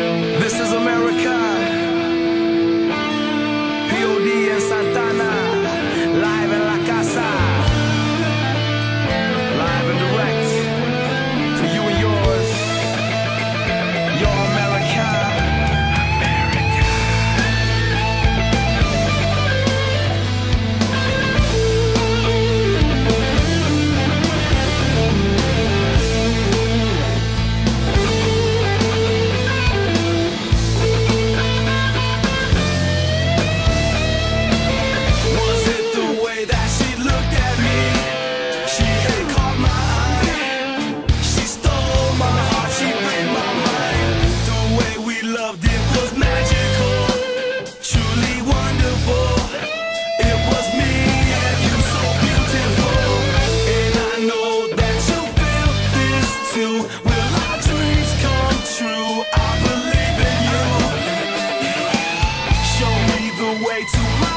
This is America. way too much.